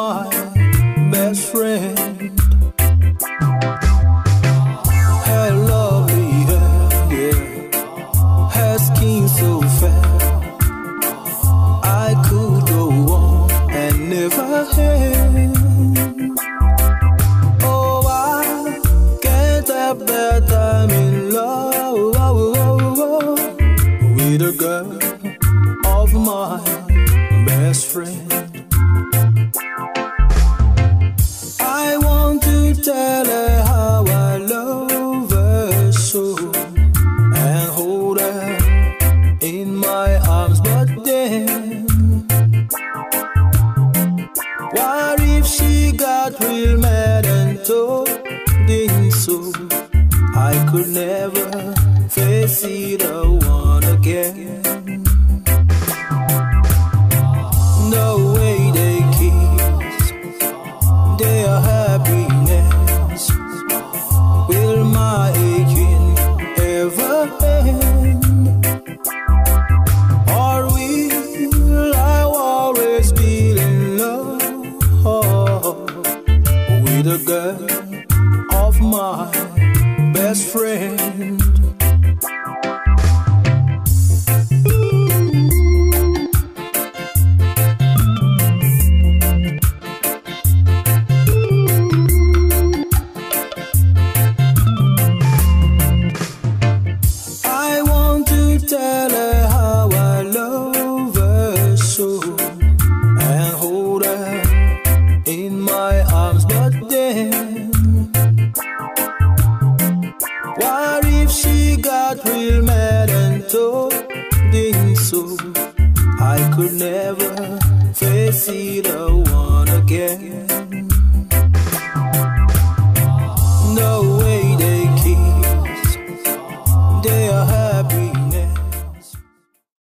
my best friend. Her lovely hair. Her skin so fair. I could go on and never end. Oh, I can't help that I'm in love with girl of my best friend. Real mad and told him so? I could never face either one again. My best friend? Mad and told so? I could never face either one again.